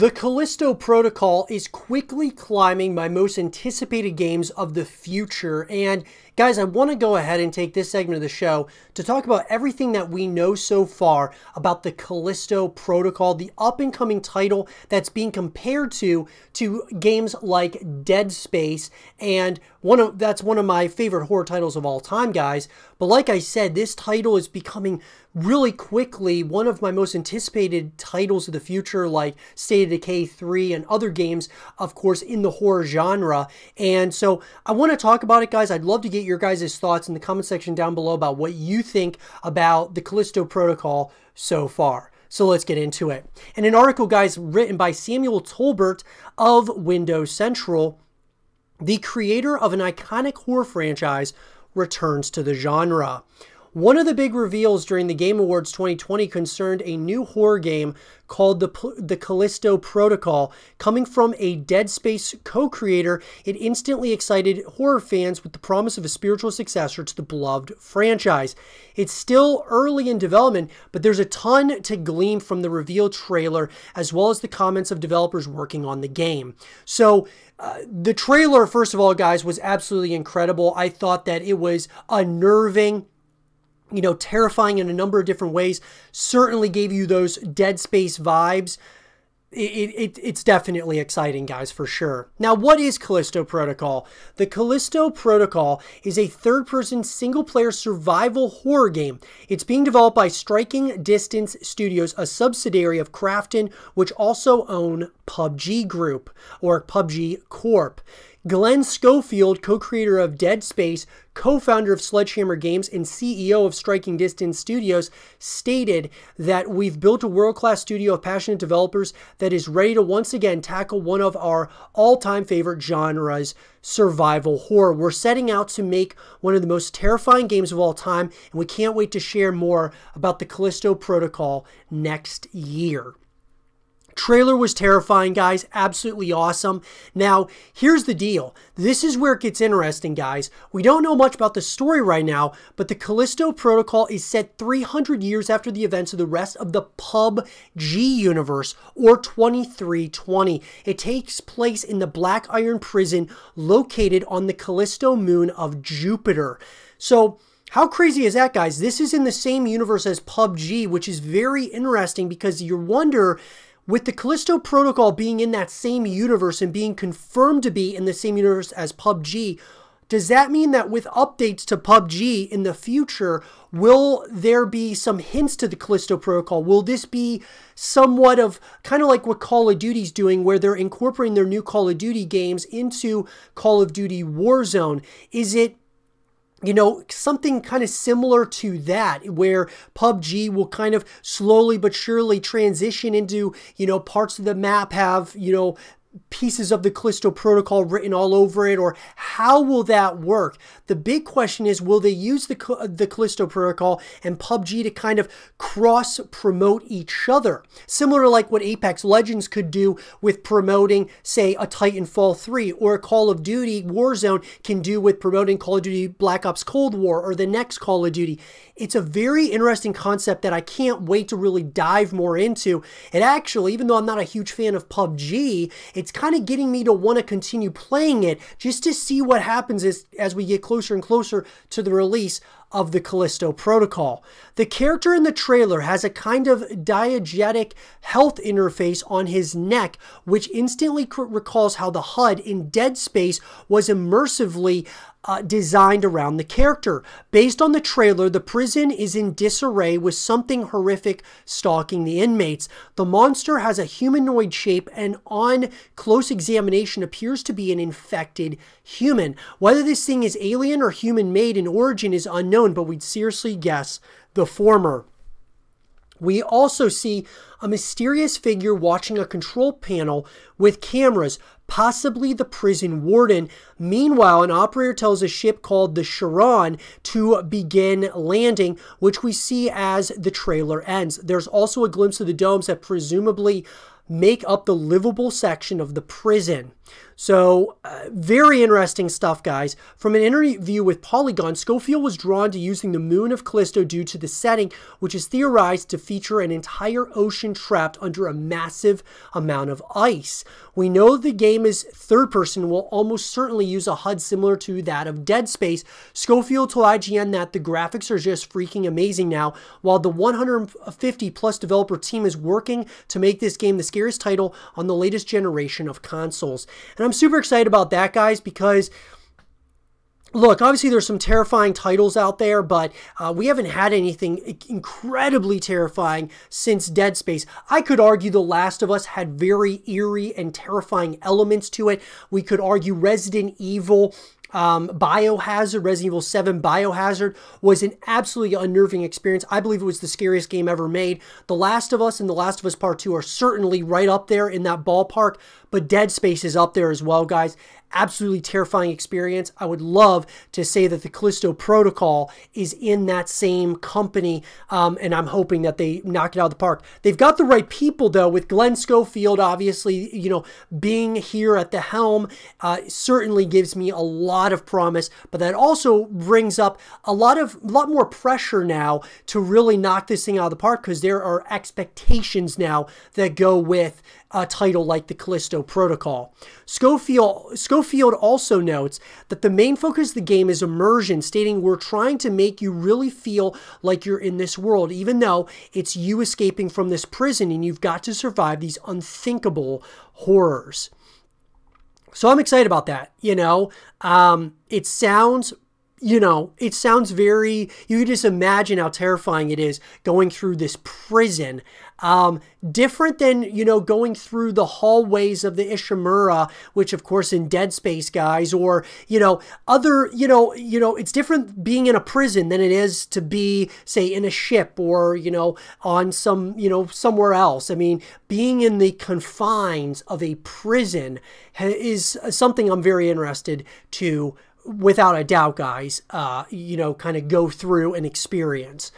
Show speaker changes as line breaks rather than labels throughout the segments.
The Callisto Protocol is quickly climbing my most anticipated games of the future. And guys, I want to go ahead and take this segment of the show to talk about everything that we know so far about the Callisto Protocol, the up and coming title that's being compared to to games like Dead Space and one of that's one of my favorite horror titles of all time, guys. But like I said, this title is becoming really quickly one of my most anticipated titles of the future like State of Decay 3 and other games, of course, in the horror genre. And so I want to talk about it, guys. I'd love to get your guys' thoughts in the comment section down below about what you think about the Callisto Protocol so far. So let's get into it. And an article, guys, written by Samuel Tolbert of Windows Central, the creator of an iconic horror franchise returns to the genre. One of the big reveals during the Game Awards 2020 concerned a new horror game called the, the Callisto Protocol. Coming from a Dead Space co-creator, it instantly excited horror fans with the promise of a spiritual successor to the beloved franchise. It's still early in development, but there's a ton to glean from the reveal trailer, as well as the comments of developers working on the game. So, uh, the trailer, first of all, guys, was absolutely incredible. I thought that it was unnerving you know, terrifying in a number of different ways. Certainly gave you those Dead Space vibes. It, it, it's definitely exciting, guys, for sure. Now, what is Callisto Protocol? The Callisto Protocol is a third person single player survival horror game. It's being developed by Striking Distance Studios, a subsidiary of Krafton, which also own PUBG Group or PUBG Corp. Glenn Schofield, co creator of Dead Space, co founder of Sledgehammer Games, and CEO of Striking Distance Studios, stated that we've built a world class studio of passionate developers that is ready to once again tackle one of our all time favorite genres, survival horror. We're setting out to make one of the most terrifying games of all time, and we can't wait to share more about the Callisto Protocol next year. Trailer was terrifying, guys. Absolutely awesome. Now, here's the deal. This is where it gets interesting, guys. We don't know much about the story right now, but the Callisto Protocol is set 300 years after the events of the rest of the PUBG universe, or 2320. It takes place in the Black Iron Prison located on the Callisto moon of Jupiter. So, how crazy is that, guys? This is in the same universe as PUBG, which is very interesting because you wonder with the Callisto Protocol being in that same universe and being confirmed to be in the same universe as PUBG, does that mean that with updates to PUBG in the future, will there be some hints to the Callisto Protocol? Will this be somewhat of kind of like what Call of Duty's doing, where they're incorporating their new Call of Duty games into Call of Duty Warzone? Is it you know, something kind of similar to that, where PUBG will kind of slowly but surely transition into, you know, parts of the map have, you know, pieces of the Callisto Protocol written all over it, or how will that work? The big question is, will they use the, the Callisto Protocol and PUBG to kind of cross promote each other? Similar to like what Apex Legends could do with promoting, say, a Titanfall 3, or a Call of Duty Warzone can do with promoting Call of Duty Black Ops Cold War, or the next Call of Duty. It's a very interesting concept that I can't wait to really dive more into. And actually, even though I'm not a huge fan of PUBG, it's kind of getting me to want to continue playing it just to see what happens as, as we get closer and closer to the release of the Callisto Protocol. The character in the trailer has a kind of diegetic health interface on his neck, which instantly recalls how the HUD in Dead Space was immersively uh, designed around the character. Based on the trailer, the prison is in disarray with something horrific stalking the inmates. The monster has a humanoid shape and on close examination appears to be an infected human. Whether this thing is alien or human made in origin is unknown, but we'd seriously guess the former. We also see a mysterious figure watching a control panel with cameras, possibly the prison warden. Meanwhile, an operator tells a ship called the Charon to begin landing, which we see as the trailer ends. There's also a glimpse of the domes that presumably make up the livable section of the prison. So, uh, very interesting stuff, guys. From an interview with Polygon, Schofield was drawn to using the moon of Callisto due to the setting, which is theorized to feature an entire ocean trapped under a massive amount of ice. We know the game is third person, will almost certainly use a HUD similar to that of Dead Space. Schofield told IGN that the graphics are just freaking amazing now, while the 150 plus developer team is working to make this game the scariest title on the latest generation of consoles. And I'm super excited about that, guys, because look, obviously there's some terrifying titles out there, but uh, we haven't had anything incredibly terrifying since Dead Space. I could argue The Last of Us had very eerie and terrifying elements to it. We could argue Resident Evil um, Biohazard, Resident Evil 7 Biohazard was an absolutely unnerving experience. I believe it was the scariest game ever made. The Last of Us and The Last of Us Part 2 are certainly right up there in that ballpark, but Dead Space is up there as well, guys absolutely terrifying experience. I would love to say that the Callisto Protocol is in that same company, um, and I'm hoping that they knock it out of the park. They've got the right people, though, with Glenn Schofield, obviously, you know, being here at the helm uh, certainly gives me a lot of promise, but that also brings up a lot of, a lot more pressure now to really knock this thing out of the park because there are expectations now that go with a title like the Callisto Protocol. Schofield, Schofield also notes that the main focus of the game is immersion, stating we're trying to make you really feel like you're in this world, even though it's you escaping from this prison and you've got to survive these unthinkable horrors. So I'm excited about that. You know, um, it sounds you know, it sounds very, you can just imagine how terrifying it is going through this prison. Um, different than, you know, going through the hallways of the Ishimura, which of course in Dead Space guys, or, you know, other, you know, you know, it's different being in a prison than it is to be, say, in a ship or, you know, on some, you know, somewhere else. I mean, being in the confines of a prison is something I'm very interested to without a doubt, guys, uh, you know, kind of go through and experience.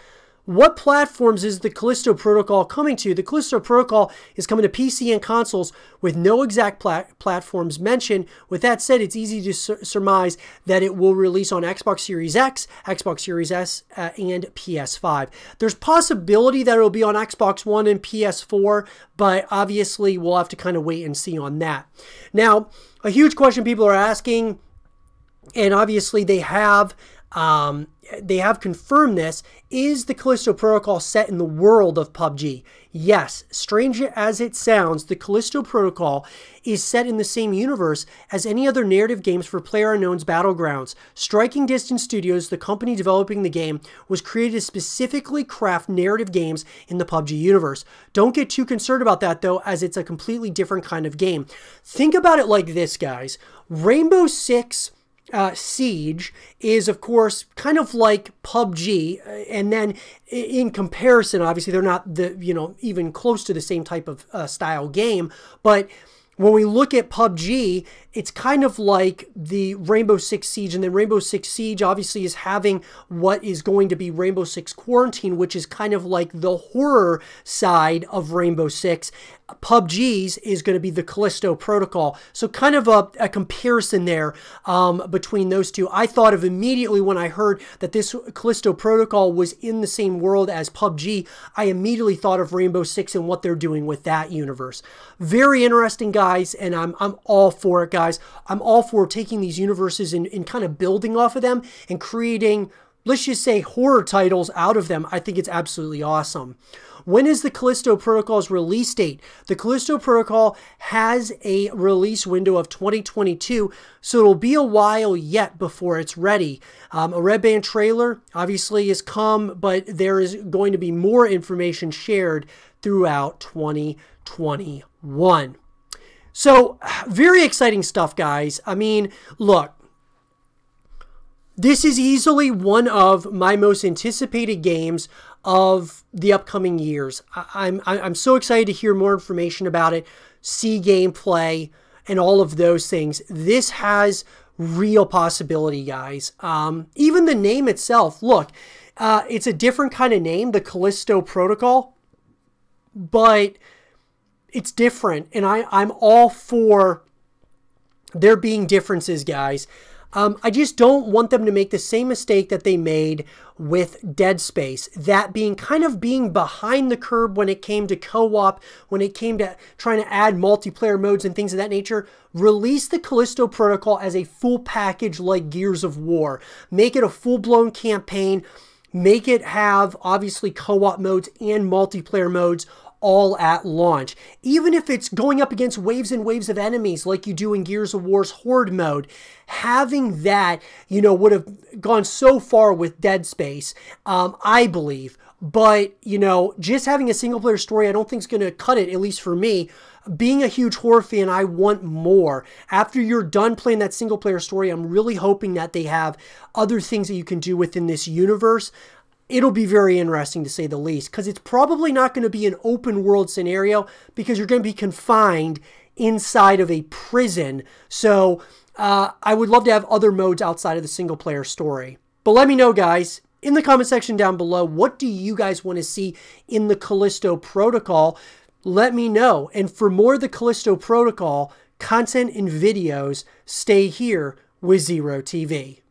What platforms is the Callisto Protocol coming to? The Callisto Protocol is coming to PC and consoles with no exact plat platforms mentioned. With that said, it's easy to sur surmise that it will release on Xbox Series X, Xbox Series S, uh, and PS5. There's possibility that it'll be on Xbox One and PS4, but obviously we'll have to kind of wait and see on that. Now, a huge question people are asking and obviously they have um, they have confirmed this. Is the Callisto Protocol set in the world of PUBG? Yes, strange as it sounds, the Callisto Protocol is set in the same universe as any other narrative games for PlayerUnknown's Battlegrounds. Striking Distance Studios, the company developing the game, was created to specifically craft narrative games in the PUBG universe. Don't get too concerned about that though, as it's a completely different kind of game. Think about it like this, guys. Rainbow Six uh, Siege is, of course, kind of like PUBG, uh, and then in comparison, obviously they're not the you know even close to the same type of uh, style game, but when we look at PUBG, it's kind of like the Rainbow Six Siege, and then Rainbow Six Siege obviously is having what is going to be Rainbow Six Quarantine, which is kind of like the horror side of Rainbow Six. PUBG's is going to be the Callisto Protocol. So kind of a, a comparison there um, between those two. I thought of immediately when I heard that this Callisto Protocol was in the same world as PUBG, I immediately thought of Rainbow Six and what they're doing with that universe. Very interesting, guys, and I'm, I'm all for it, guys guys, I'm all for taking these universes and, and kind of building off of them and creating, let's just say, horror titles out of them. I think it's absolutely awesome. When is the Callisto Protocol's release date? The Callisto Protocol has a release window of 2022, so it'll be a while yet before it's ready. Um, a Red Band trailer obviously has come, but there is going to be more information shared throughout 2021. So, very exciting stuff, guys. I mean, look, this is easily one of my most anticipated games of the upcoming years. I'm, I'm so excited to hear more information about it, see gameplay, and all of those things. This has real possibility, guys. Um, even the name itself, look, uh, it's a different kind of name, the Callisto Protocol, but it's different and I, I'm all for there being differences, guys. Um, I just don't want them to make the same mistake that they made with Dead Space. That being kind of being behind the curb when it came to co op, when it came to trying to add multiplayer modes and things of that nature. Release the Callisto Protocol as a full package like Gears of War. Make it a full blown campaign. Make it have obviously co op modes and multiplayer modes all at launch. Even if it's going up against waves and waves of enemies like you do in Gears of War's Horde mode, having that, you know, would have gone so far with Dead Space, um, I believe. But, you know, just having a single player story, I don't think is going to cut it, at least for me. Being a huge horror fan, I want more. After you're done playing that single player story, I'm really hoping that they have other things that you can do within this universe it'll be very interesting to say the least because it's probably not going to be an open world scenario because you're going to be confined inside of a prison. So uh, I would love to have other modes outside of the single player story. But let me know, guys, in the comment section down below, what do you guys want to see in the Callisto Protocol? Let me know. And for more of the Callisto Protocol content and videos, stay here with Zero TV.